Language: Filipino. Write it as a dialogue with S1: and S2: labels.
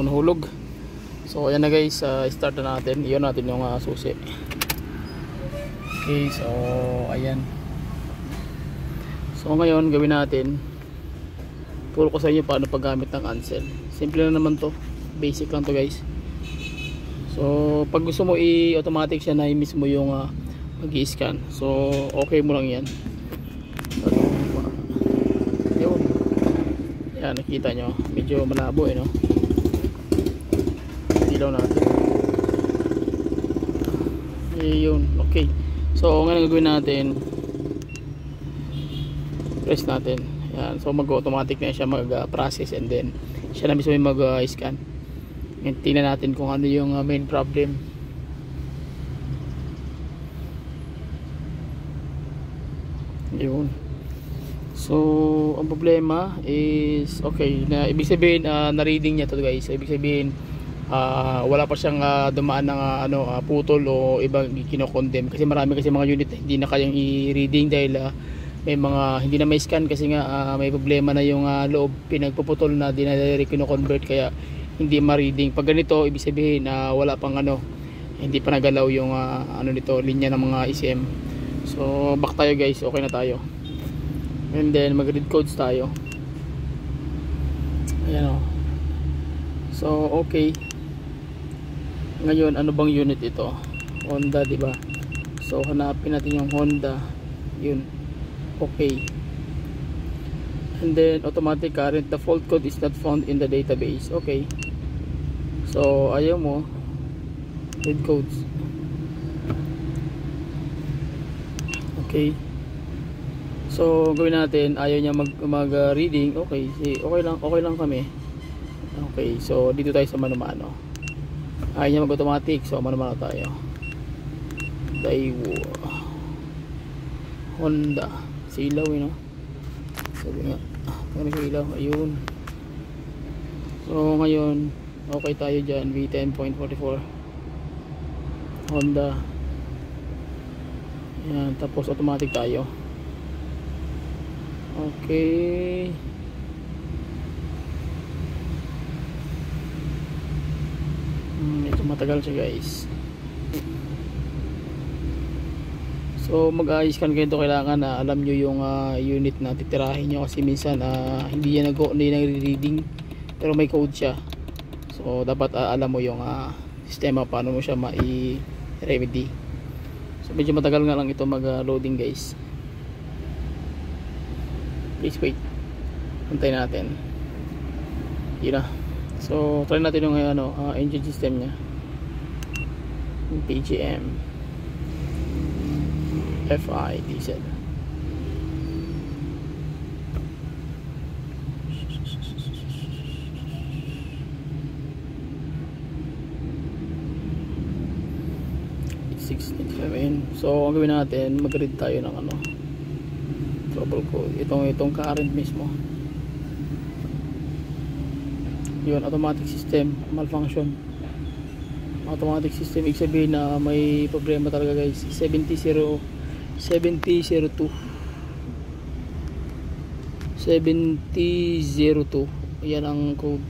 S1: nahulog so ayan na guys uh, start na natin. Iyon natin yung uh, susi. Okay so ayan. So ngayon gawin natin turo ko sa inyo paano paggamit ng ansel simple na naman to. Basic lang to guys. So pag gusto mo i-automatic siya na mismo yung uh, mag-i-scan so okay mo lang yan. Yan nakita nyo. Medyo malabo eh no ilaw natin. Yun. Okay. So ngayon gagawin natin press natin. Yan so mag automatic na siya mag process and then siya na mismo yung mag scan and tingnan natin kung ano yung uh, main problem. Yun. So ang problema is okay na ibig sabihin uh, na reading niya to guys. Ibig sabihin uh, wala pa siyang uh, dumaan ng uh, ano uh, putol o ibang kinokondem. Kasi marami kasi mga unit hindi na kayang i-reading dahil uh, may mga hindi na may scan kasi nga uh, may problema na yung uh, loob. Pinagpuputol na di na kaya hindi ma-reading. Pag ganito ibig sabihin uh, wala pang ano hindi pa nagalaw yung uh, ano nito linya ng mga ECM so back tayo guys. Okay na tayo. And then mag read codes tayo. Ayan o so okay ngayon ano bang unit ito? Honda di ba? So hanapin natin yung Honda. Yun. Okay. And then automatic current the fault code is not found in the database. Okay. So ayaw mo. Read codes. Okay. So gawin natin ayaw niya mag, mag uh, reading okay okay lang okay lang kami. Okay. So dito tayo sa mano-mano ayaw niya mag automatic so mano-mano tayo. Daiwo Honda. Silaw eh no? Sabi nga ano silaw ayun. So ngayon okay tayo dyan V10.44 Honda. Yan tapos automatic tayo. Okay. Hmm, ito matagal siya guys. So mag-ayos kan ganito. Kailangan na alam nyo yung uh, unit na titirahin nyo. Kasi minsan uh, hindi yan nag hindi nagre-reading. Pero may code siya. So dapat uh, alam mo yung uh, sistema paano mo siya mai-remedy. So medyo matagal nga lang ito mag-loading guys. Please wait. Antay natin. Yun na. So try natin yung ano, uh, engine system nya PGM FI diesel So, ang gawin natin, mag-read tayo ng ano, trouble code. Itong itong current mismo. Yun automatic system malfunction automatic system. Ibig sabihin na may problema talaga guys. 7002 7002 7002 yan ang code